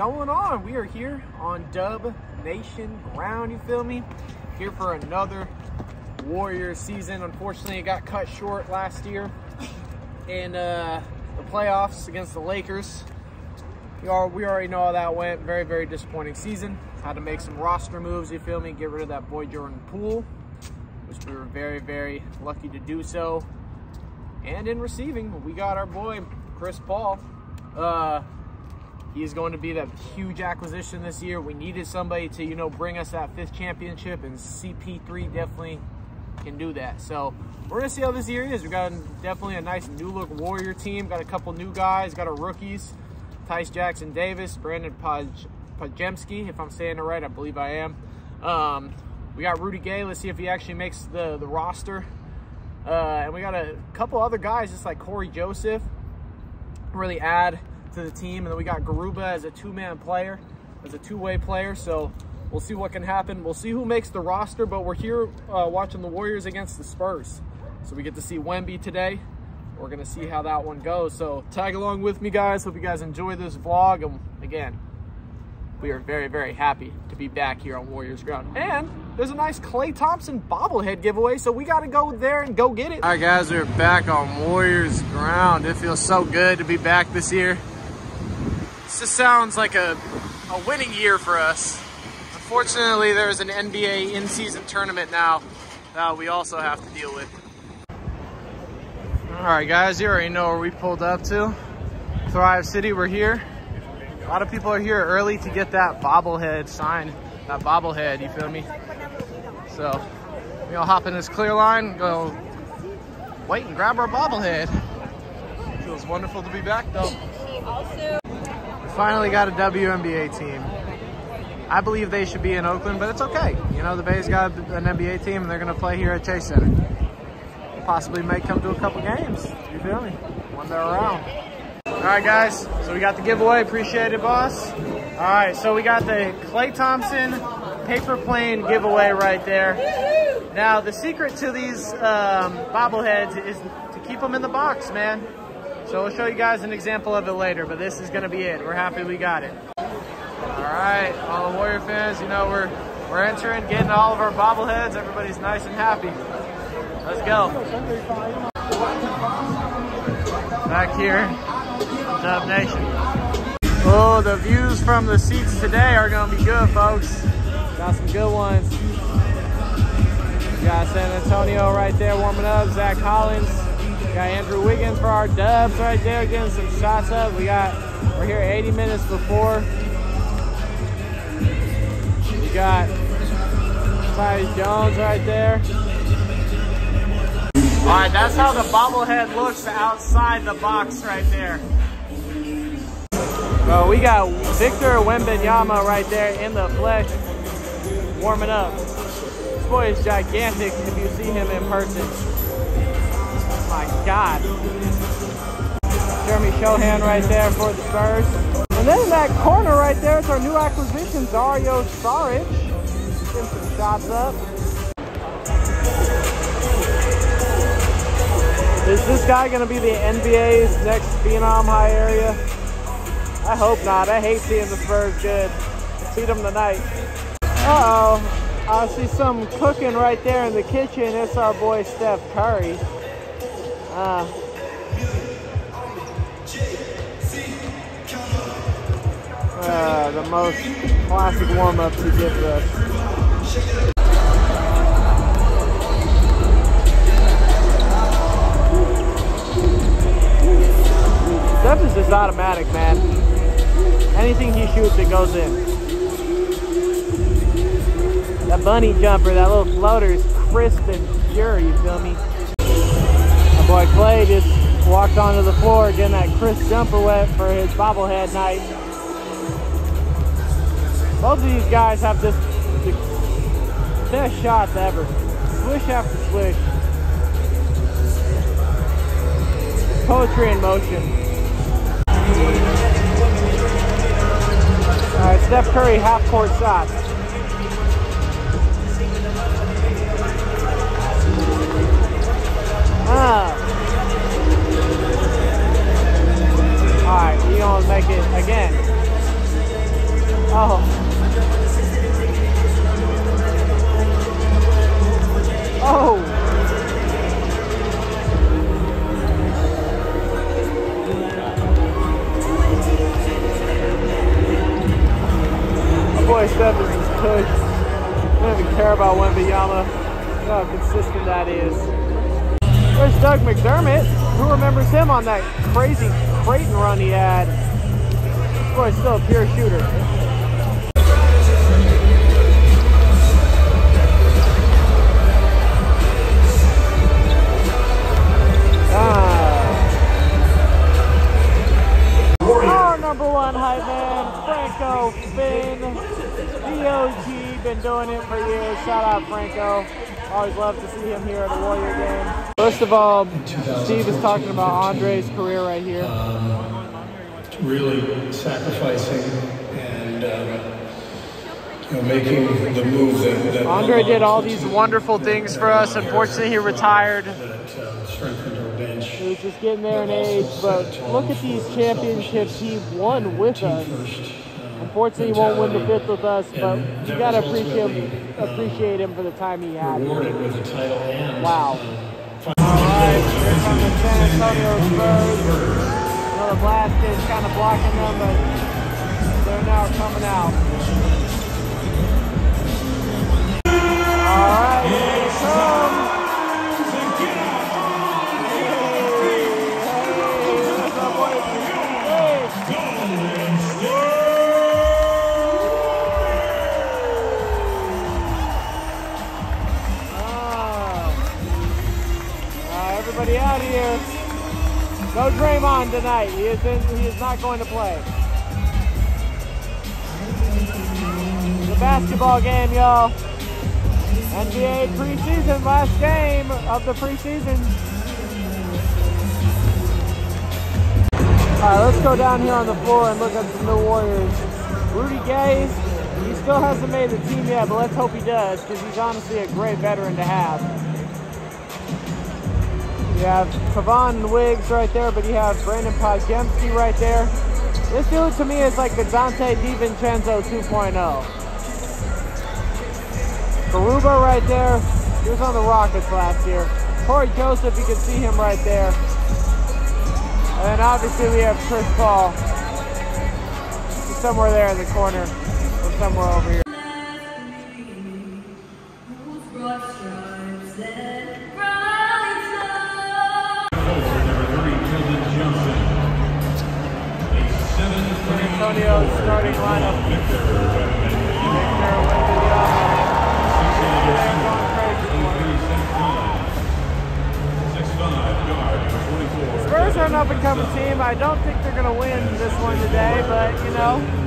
going on? We are here on Dub Nation ground, you feel me? Here for another Warriors season. Unfortunately, it got cut short last year in uh, the playoffs against the Lakers. We, are, we already know how that went. Very, very disappointing season. Had to make some roster moves, you feel me? Get rid of that boy Jordan Poole, which we were very, very lucky to do so. And in receiving, we got our boy Chris Paul. Uh, he's going to be that huge acquisition this year. We needed somebody to, you know, bring us that fifth championship, and CP3 definitely can do that. So we're gonna see how this year is. We've got definitely a nice new look Warrior team. Got a couple new guys. Got our rookies, Trayce Jackson-Davis, Brandon Paj Podziemski, if I'm saying it right. I believe I am. Um, we got Rudy Gay. Let's see if he actually makes the the roster. Uh, and we got a couple other guys, just like Cory Joseph, really add to the team. And then we got Garuba as a two-man player, as a two-way player. So we'll see what can happen. We'll see who makes the roster, but we're here uh, watching the Warriors against the Spurs. So we get to see Wemby today. We're gonna see how that one goes. So tag along with me, guys. Hope you guys enjoy this vlog. And again, we are very, very happy to be back here on Warriors ground. And there's a nice Klay Thompson bobblehead giveaway, so we got to go there and go get it. All right, guys, we're back on Warriors ground. It feels so good to be back this year. This just sounds like a, a winning year for us. Unfortunately, there's an NBA in-season tournament now that we also have to deal with. All right, guys, you already know where we pulled up to. Thrive City, we're here. A lot of people are here early to get that bobblehead signed, that bobblehead, you feel me? So we all hop in this clear line, go wait and grab our bobblehead. Feels wonderful to be back though. We finally got a WNBA team. I believe they should be in Oakland, but it's okay. You know, the Bay's got an NBA team and they're gonna play here at Chase Center. Possibly may come to a couple games, you feel me? When they're around. All right, guys, so we got the giveaway. Appreciate it, boss. All right, so we got the Klay Thompson paper plane giveaway right there. Now, the secret to these um, bobbleheads is to keep them in the box, man. So we'll show you guys an example of it later, but this is gonna be it. We're happy we got it. All right, all the Warrior fans, you know, we're, we're entering, getting all of our bobbleheads. Everybody's nice and happy. Let's go. Back here, Dub Nation. Oh, the views from the seats today are gonna be good, folks. Got some good ones. We got San Antonio right there warming up. Zach Collins. Got Andrew Wiggins for our dubs right there, getting some shots up. We got, we're here 80 minutes before. We got Tyus Jones right there. All right, that's how the bobblehead looks outside the box right there. Well, we got Victor Wembanyama right there in the flesh, warming up. This boy is gigantic if you see him in person. God. Jeremy Sochan right there for the Spurs. And then in that corner right there is our new acquisition, Dario Saric. Getting some shots up. Is this guy going to be the NBA's next phenom high area? I hope not. I hate seeing the Spurs good. Beat them tonight. Uh-oh. I see some cooking right there in the kitchen. It's our boy Steph Curry. Uh, uh, the most classic warm-up he gives us. Steph is just automatic, man. Anything he shoots, it goes in. That bunny jumper, that little floater is crisp and pure, you feel me? Boy Klay just walked onto the floor getting that crisp jumper wet for his bobblehead night. Both of these guys have just the best shots ever. Swish after swish. Poetry in motion. All right, Steph Curry half court shots. Ah. All right, you gonna make it again. Oh. Oh. My boy Steph is push. I don't even care about Wembanyama. Look how consistent that is. There's Doug McDermott. Who remembers him on that crazy Creighton run he had? Boy's still a pure shooter. Ah. Our number one hype man, Franco Finn. DOG, been doing it for years. Shout out Franco. Always love to see him here at a Warrior game. First of all, Steve is talking about Andre's career right here. really sacrificing and um, you know, making the move that, that Andre did all these wonderful things for us. Unfortunately, he retired. that uh, strengthened our bench. He was just getting there in age, but look at these championships he won with us. Um, Unfortunately, he won't win the fifth with us, but you gotta appreciate him, appreciate him for the time he had. rewarded with a title and Wow. The San Antonio Spurs. Another blast is kind of blocking them, but they're now coming out. Here they Draymond tonight. He is in, he is not going to play. The basketball game, y'all. NBA preseason, last game of the preseason. All right, let's go down here on the floor and look at some new Warriors. Rudy Gay, he still hasn't made the team yet, but let's hope he does because he's honestly a great veteran to have. You have Kevon and Wiggs right there, but you have Brandon Podziemski right there. This dude to me is like the Donte DiVincenzo 2.0. Garuba right there. He was on the Rockets last year. Cory Joseph, you can see him right there. And then obviously we have Chris Paul. He's somewhere there in the corner. Or somewhere over here. One today, but you know.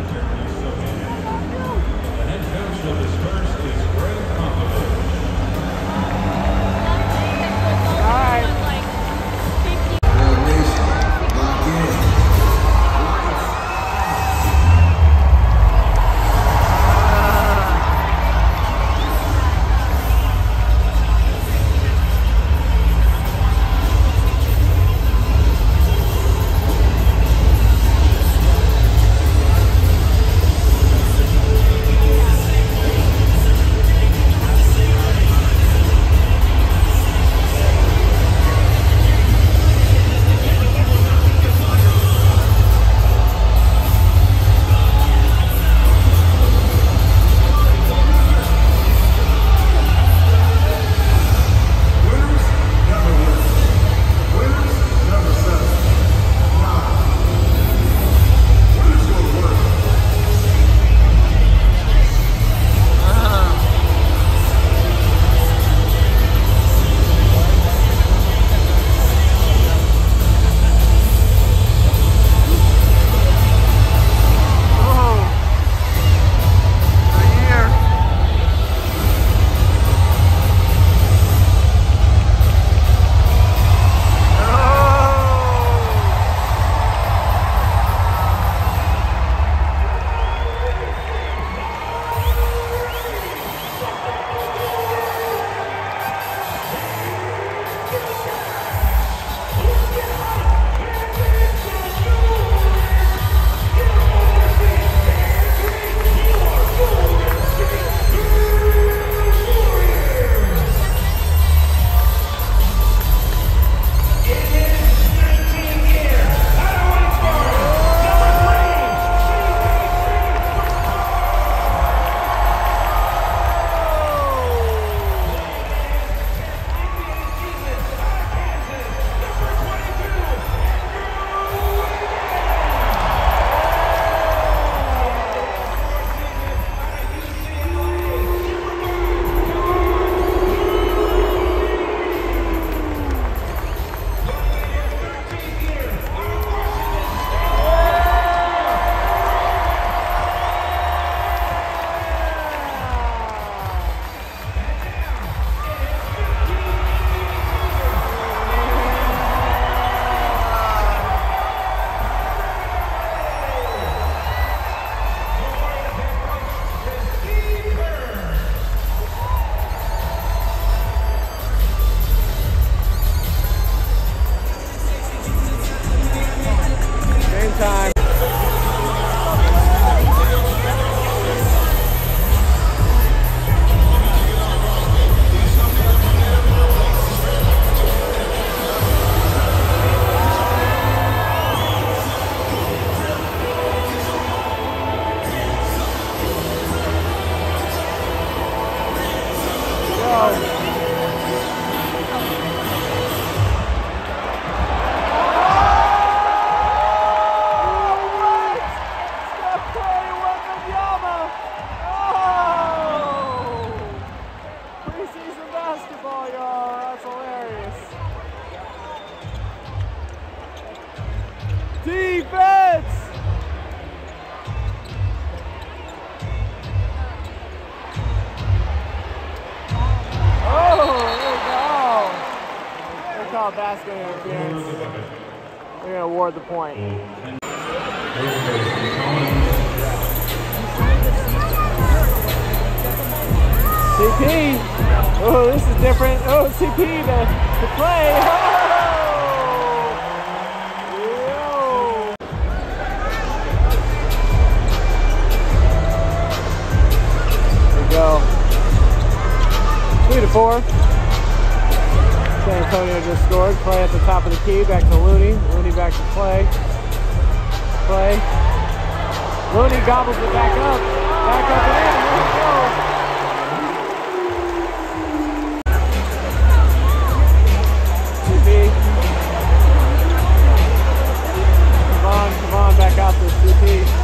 Screen interference. They're going to award the point. CP. Oh, this is different. Oh, CP to, to play. Oh! We go. Three to four. San Antonio just scored. Play at the top of the key. Back to Looney. Looney back to play. Play. Looney gobbles it back up. Back up and in. Come on, come on, back out this 2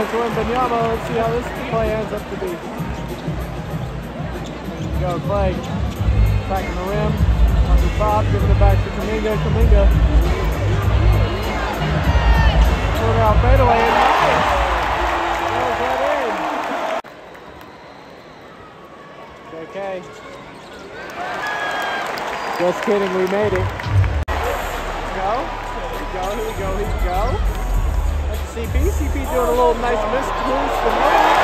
against Wembanyama. Let's see how this play ends up to be. Go, Klay. Attacking the rim. On the top, giving it back to Kuminga. Kuminga. Short out fadeaway. Nice. In. Okay. Just kidding, we made it. Go. Here we go, here we go, here we go. CP. CP doing a little nice miss boost. For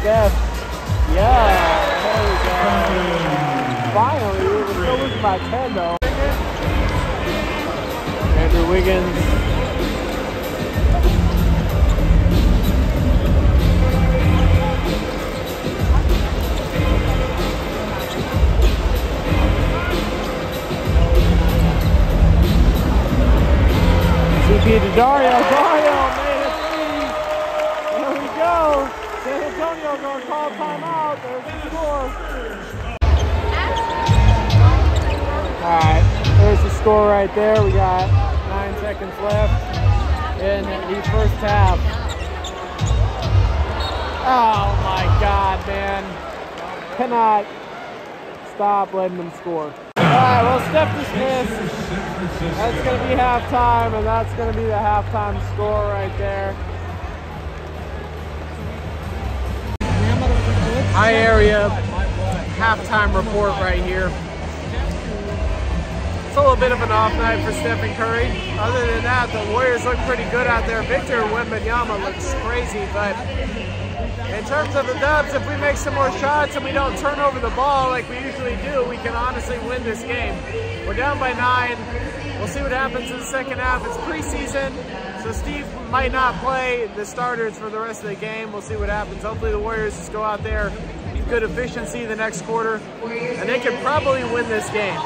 Steph. Yeah. There we go. Finally, we're still losing by 10 though. Andrew Wiggins. CP Dario. Score right there. We got nine seconds left in the first half. Oh my God, man! Cannot stop letting them score. All right, well, Steph just missed. That's going to be halftime, and that's going to be the halftime score right there. High area halftime report right here. It's a little bit of an off night for Stephen Curry. Other than that, the Warriors look pretty good out there. Victor Wembanyama looks crazy, but in terms of the Dubs, if we make some more shots and we don't turn over the ball like we usually do, we can honestly win this game. We're down by nine. We'll see what happens in the second half. It's preseason, so Steve might not play the starters for the rest of the game. We'll see what happens. Hopefully the Warriors just go out there good efficiency the next quarter, and they can probably win this game.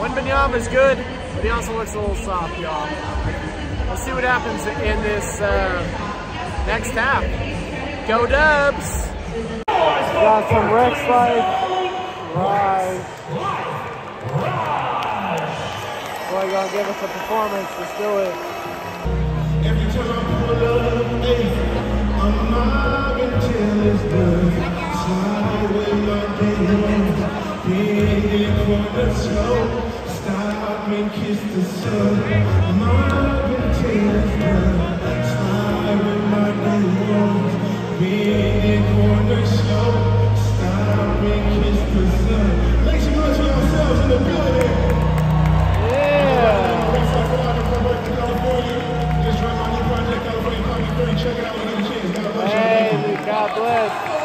Wembanyama is good, but he also looks a little soft, y'all. We'll see what happens in this uh, next half. Go Dubs! Got some Rexx Life. Raj. Boy, gonna give us a performance. Let's do it. Every time I pull up, hey, I'm not until it's done. Slide with my day, big in corner slow. Stop and kiss the sun. My it's done. Slide with my day, big in corner slow. Stop and kiss the sun. Make some noise for yourselves in the building. Yeah! Hey, God bless.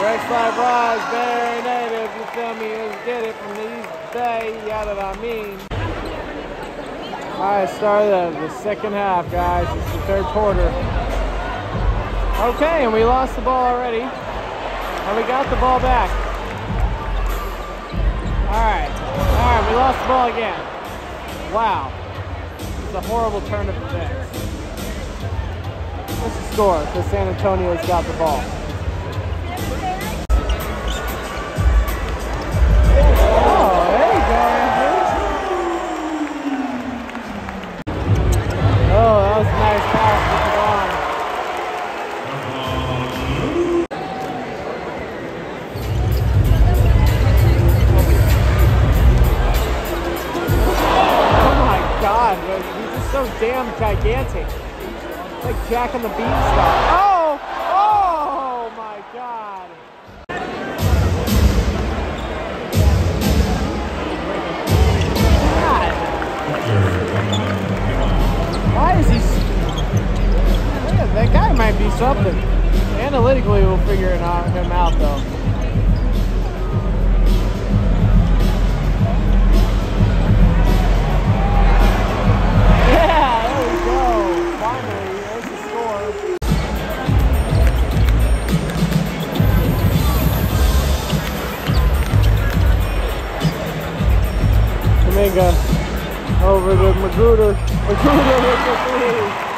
Rexx Life Raj, very native, you feel me? Let's get it from the East Bay, yada I mean. Alright, start of the second half, guys. It's the third quarter. Okay, and we lost the ball already. And we got the ball back. Alright. Alright, we lost the ball again. Wow. It's a horrible turn of events. What's the score? Because San Antonio's got the ball. He's just so damn gigantic. Like Jack and the Beanstalk. Oh! Oh my god. God. Why is he... That guy might be something. Analytically, we'll figure out, him out though. Kuminga over to McGruder. McGruder with the three.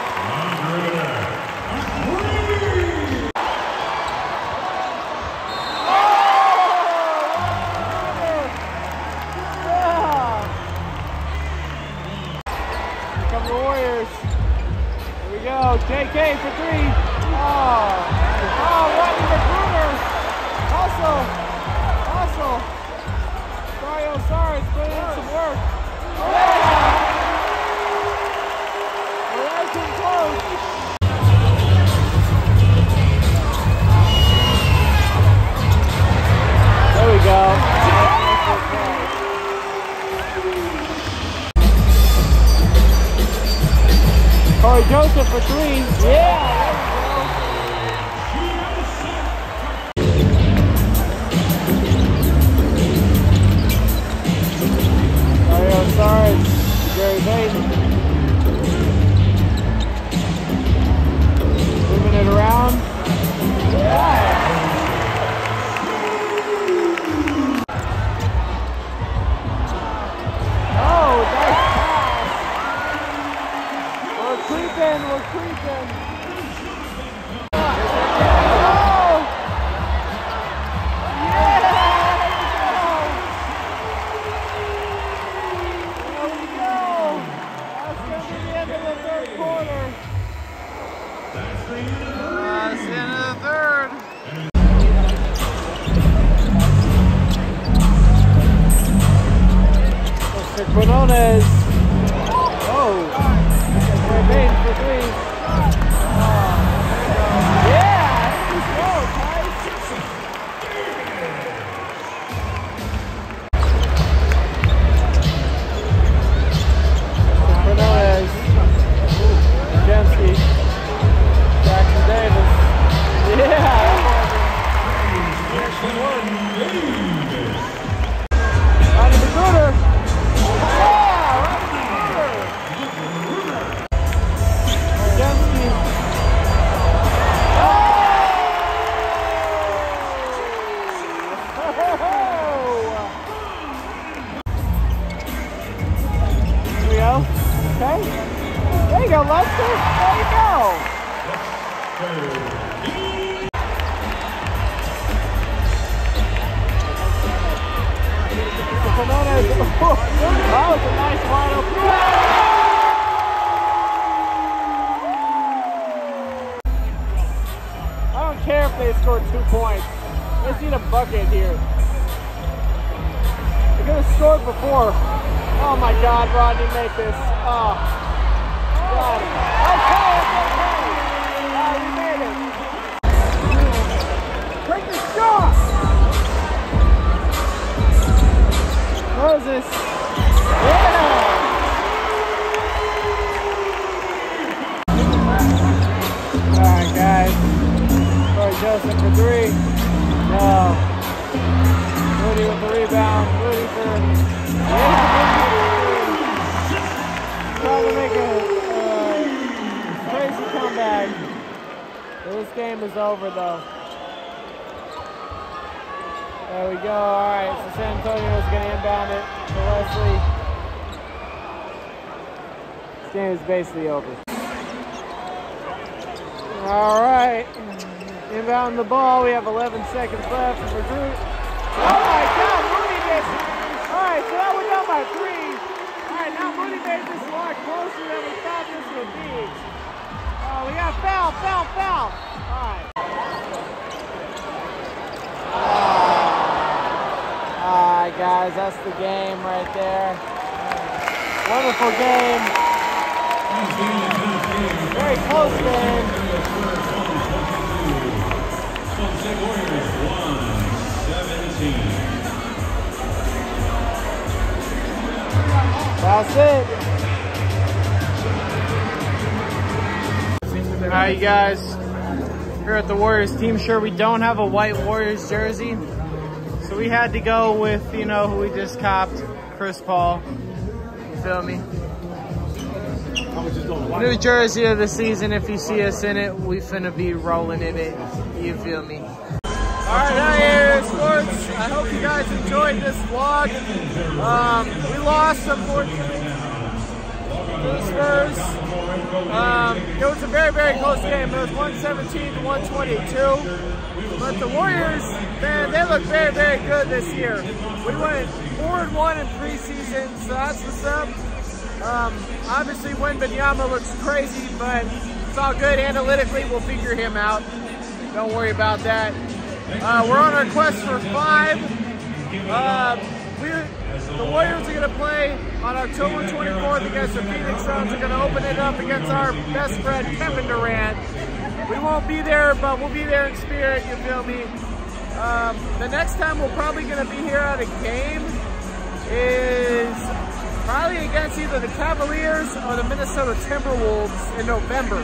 Care if they score two points. Let's need a bucket here. They could have scored before. Oh my God, Rodney, make this. Oh, God. Okay, okay. Ah, we made it. Take the shot. Moses. Yeah. All right, guys. Joseph for three. No. Moody with the rebound. Moody for. Trying to make a uh, crazy comeback. This game is over, though. There we go. All right, so San Antonio's going to inbound it to Leslie. This game is basically over. All right, inbound the ball. We have 11 seconds left. Recruit. Oh my God, missed it. All right, so that was down by three. All right, now Moody made this a lot closer than we thought this would be. Oh, we got foul, foul, foul. All right. All right, guys, that's the game right there. Wonderful game. Very close game. That's it. All right, you guys. Here at the Warriors team, sure we don't have a white Warriors jersey, so we had to go with you know who we just copped, Chris Paul. You feel me? New jersey of the season. If you see us in it, we finna be rolling in it. You feel me? All right, now here, sports. I hope you guys enjoyed this vlog. Um, we lost, unfortunately, to the Spurs. Um, it was a very, very close game. It was 117 to 122. But the Warriors, man, they look very, very good this year. We went 4 and 1 in preseason, so that's what's up. Um, obviously, Wembanyama looks crazy, but it's all good. Analytically, we'll figure him out. Don't worry about that. Uh, we're on our quest for five. Uh, the Warriors are going to play on October 24th against the Phoenix Suns. We're going to open it up against our best friend, Kevin Durant. We won't be there, but we'll be there in spirit, you feel me? Um, the next time we're probably going to be here at a game is probably against either the Cavaliers or the Minnesota Timberwolves in November.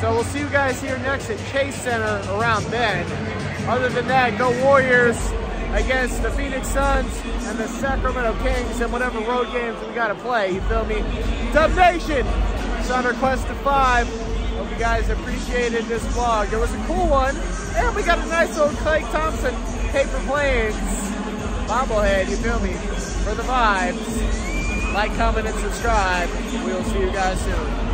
So we'll see you guys here next at Chase Center around then. Other than that, go Warriors against the Phoenix Suns and the Sacramento Kings and whatever road games we got to play. You feel me? Dub Nation! It's on our quest to five. Hope you guys appreciated this vlog. It was a cool one. And we got a nice old Klay Thompson paper planes bobblehead, you feel me? For the vibes. Like, comment, and subscribe. We will see you guys soon.